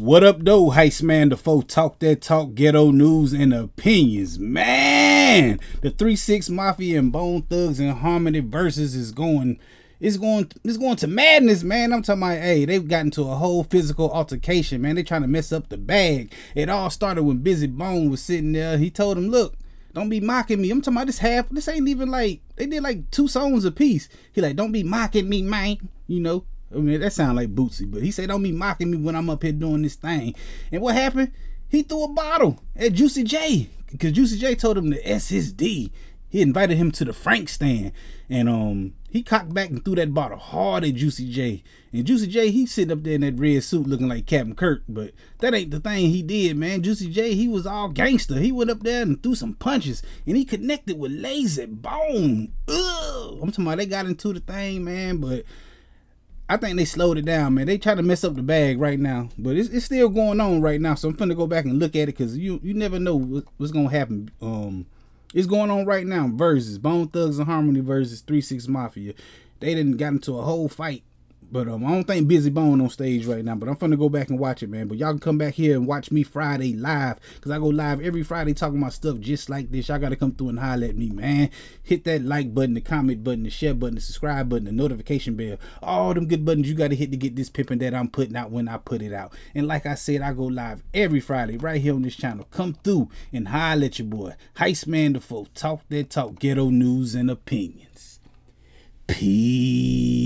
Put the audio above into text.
What up, though, Heist Man? The foe talk that talk, ghetto news and opinions. Man, the three six mafia and Bone Thugs and Harmony Verzuz is going. It's going, it's going to madness, man. I'm talking about, hey, they've gotten to a whole physical altercation, man. They trying to mess up the bag. It all started when Bizzy Bone was sitting there. He told him, look, don't be mocking me. I'm talking about this half. This ain't even like they did like two songs a piece. He like, don't be mocking me, man. You know, I mean, that sound like Bootsy, but he said, don't be mocking me when I'm up here doing this thing. And what happened? He threw a bottle at Juicy J because Juicy J told him to S his D. He invited him to the Frank stand, and um, he cocked back and threw that bottle hard at Juicy J. And Juicy J, he sitting up there in that red suit looking like Captain Kirk, but that ain't the thing he did, man. Juicy J, he was all gangster. He went up there and threw some punches, and he connected with Layzie Bone. Ugh. I'm talking about they got into the thing, man, but I think they slowed it down, man. They try to mess up the bag right now, but it's, it's still going on right now. So I'm finna go back and look at it because you you never know what, what's gonna happen. Um, it's going on right now. Verzuz Bone Thugs-N-Harmony versus Three Six Mafia. They didn't got into a whole fight but um, I don't think Bizzy Bone on stage right now. But I'm finna go back and watch it, man. But y'all can come back here and watch me Friday live. Cause I go live every Friday talking about stuff just like this. Y'all gotta come through and holler at me, man. Hit that like button, the comment button, the share button, the subscribe button, the notification bell. All them good buttons you gotta hit to get this pimping that I'm putting out when I put it out. And like I said, I go live every Friday right here on this channel. Come through and holler at your boy. Heist Man the folk. Talk that talk. Ghetto news and opinions. Peace.